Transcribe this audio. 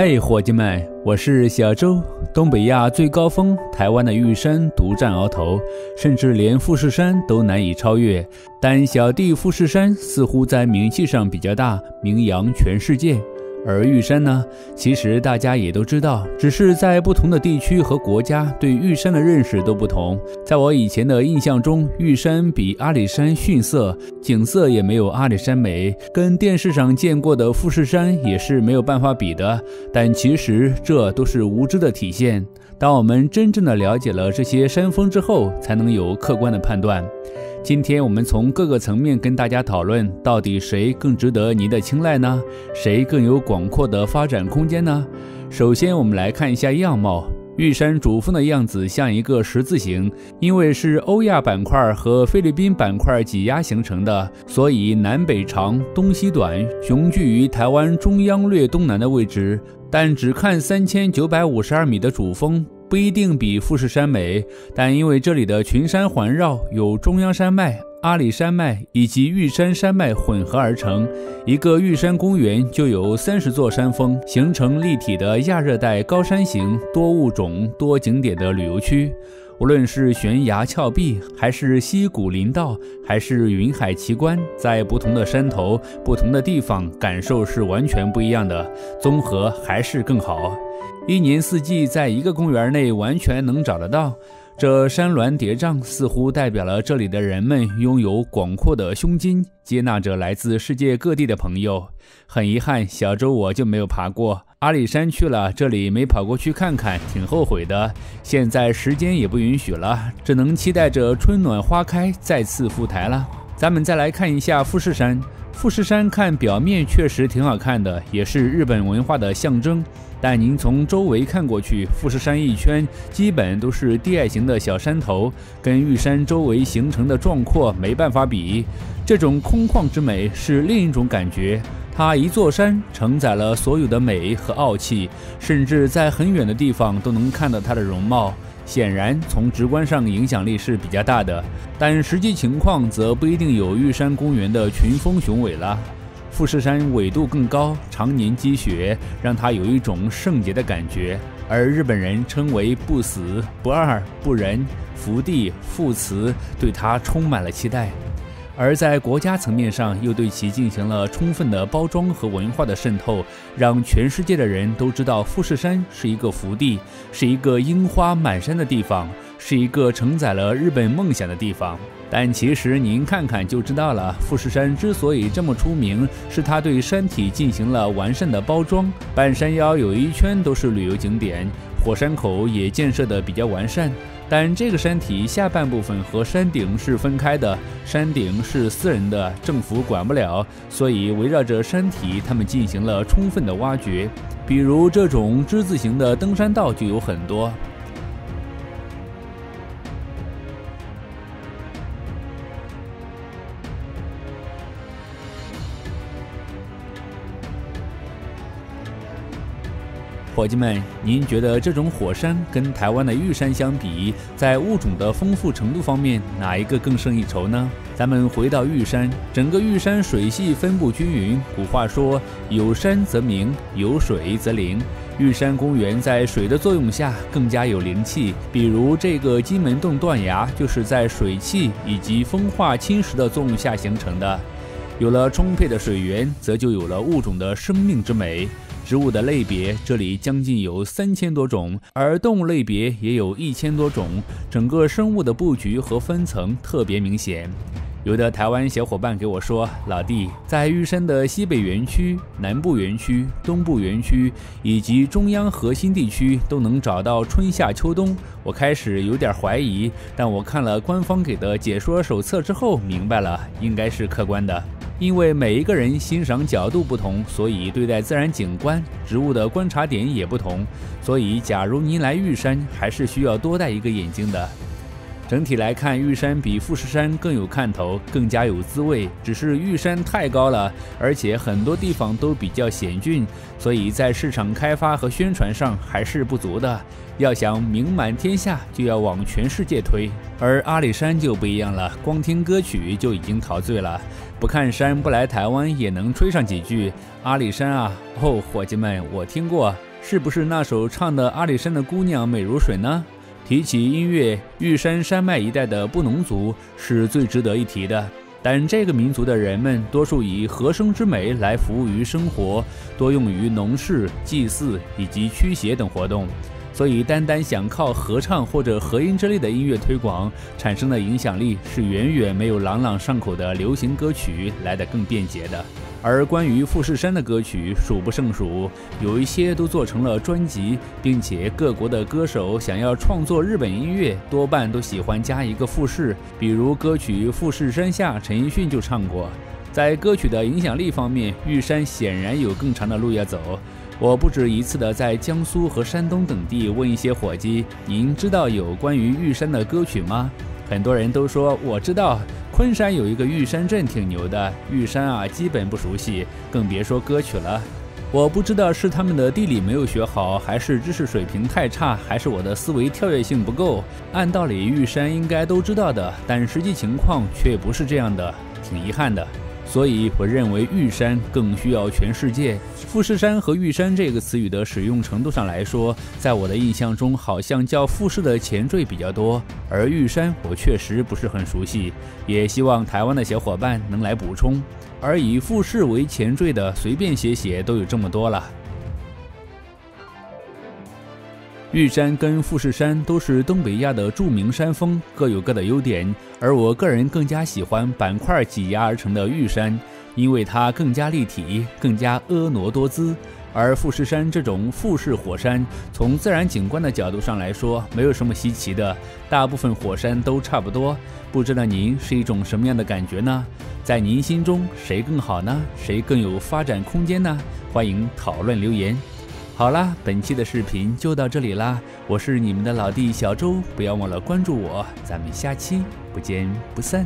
嘿，伙计们，我是小周。东北亚最高峰台湾的玉山独占鳌头，甚至连富士山都难以超越。但小弟富士山似乎在名气上比较大，名扬全世界。而玉山呢？其实大家也都知道，只是在不同的地区和国家对玉山的认识都不同。在我以前的印象中，玉山比阿里山逊色，景色也没有阿里山美，跟电视上见过的富士山也是没有办法比的。但其实这都是无知的体现。当我们真正的了解了这些山峰之后，才能有客观的判断。今天我们从各个层面跟大家讨论，到底谁更值得您的青睐呢？谁更有广阔的发展空间呢？首先，我们来看一下样貌。玉山主峰的样子像一个十字形，因为是欧亚板块和菲律宾板块挤压形成的，所以南北长，东西短，雄踞于台湾中央略东南的位置。但只看三千九百五十二米的主峰。不一定比富士山美，但因为这里的群山环绕，有中央山脉、阿里山脉以及玉山山脉混合而成，一个玉山公园就有三十座山峰，形成立体的亚热带高山型多物种、多景点的旅游区。无论是悬崖峭壁，还是溪谷林道，还是云海奇观，在不同的山头、不同的地方，感受是完全不一样的。综合还是更好。一年四季在一个公园内完全能找得到，这山峦叠嶂，似乎代表了这里的人们拥有广阔的胸襟，接纳着来自世界各地的朋友。很遗憾，小周我就没有爬过阿里山去了，这里没跑过去看看，挺后悔的。现在时间也不允许了，只能期待着春暖花开，再次赴台了。咱们再来看一下富士山，富士山看表面确实挺好看的，也是日本文化的象征。但您从周围看过去，富士山一圈基本都是低矮型的小山头，跟玉山周围形成的壮阔没办法比。这种空旷之美是另一种感觉，它一座山承载了所有的美和傲气，甚至在很远的地方都能看到它的容貌。显然，从直观上影响力是比较大的，但实际情况则不一定有玉山公园的群峰雄伟了。富士山纬度更高，常年积雪，让它有一种圣洁的感觉。而日本人称为“不死、不二、不仁”，福地、富慈，对它充满了期待。而在国家层面上，又对其进行了充分的包装和文化的渗透，让全世界的人都知道富士山是一个福地，是一个樱花满山的地方，是一个承载了日本梦想的地方。但其实您看看就知道了，富士山之所以这么出名，是它对山体进行了完善的包装，半山腰有一圈都是旅游景点，火山口也建设的比较完善。但这个山体下半部分和山顶是分开的，山顶是私人的，政府管不了，所以围绕着山体，他们进行了充分的挖掘。比如这种之字形的登山道就有很多。伙计们，您觉得这种火山跟台湾的玉山相比，在物种的丰富程度方面，哪一个更胜一筹呢？咱们回到玉山，整个玉山水系分布均匀。古话说，有山则名，有水则灵。玉山公园在水的作用下更加有灵气。比如这个金门洞断崖，就是在水汽以及风化侵蚀的作用下形成的。有了充沛的水源，则就有了物种的生命之美。植物的类别，这里将近有三千多种，而动物类别也有一千多种，整个生物的布局和分层特别明显。有的台湾小伙伴给我说：“老弟，在玉山的西北园区、南部园区、东部园区以及中央核心地区都能找到春夏秋冬。”我开始有点怀疑，但我看了官方给的解说手册之后，明白了，应该是客观的。因为每一个人欣赏角度不同，所以对待自然景观、植物的观察点也不同。所以，假如您来玉山，还是需要多戴一个眼镜的。整体来看，玉山比富士山更有看头，更加有滋味。只是玉山太高了，而且很多地方都比较险峻，所以在市场开发和宣传上还是不足的。要想名满天下，就要往全世界推。而阿里山就不一样了，光听歌曲就已经陶醉了。不看山，不来台湾也能吹上几句。阿里山啊，哦，伙计们，我听过。是不是那首唱的阿里山的姑娘美如水呢？提起音乐，玉山山脉一带的布农族是最值得一提的。但这个民族的人们多数以和声之美来服务于生活，多用于农事、祭祀以及驱邪等活动。所以，单单想靠合唱或者和音之类的音乐推广产生的影响力，是远远没有朗朗上口的流行歌曲来得更便捷的。而关于富士山的歌曲数不胜数，有一些都做成了专辑，并且各国的歌手想要创作日本音乐，多半都喜欢加一个富士。比如歌曲《富士山下》，陈奕迅就唱过。在歌曲的影响力方面，玉山显然有更长的路要走。我不止一次的在江苏和山东等地问一些伙计：“您知道有关于玉山的歌曲吗？”很多人都说我知道。昆山有一个玉山镇挺牛的，玉山啊基本不熟悉，更别说歌曲了。我不知道是他们的地理没有学好，还是知识水平太差，还是我的思维跳跃性不够。按道理玉山应该都知道的，但实际情况却不是这样的，挺遗憾的。所以我认为玉山更需要全世界。富士山和玉山这个词语的使用程度上来说，在我的印象中，好像叫富士的前缀比较多，而玉山我确实不是很熟悉。也希望台湾的小伙伴能来补充。而以富士为前缀的，随便写写都有这么多了。玉山跟富士山都是东北亚的著名山峰，各有各的优点。而我个人更加喜欢板块挤压而成的玉山，因为它更加立体，更加婀娜多姿。而富士山这种富士火山，从自然景观的角度上来说，没有什么稀奇的，大部分火山都差不多。不知道您是一种什么样的感觉呢？在您心中，谁更好呢？谁更有发展空间呢？欢迎讨论留言。好啦，本期的视频就到这里啦，我是你们的老弟小周，不要忘了关注我，咱们下期不见不散。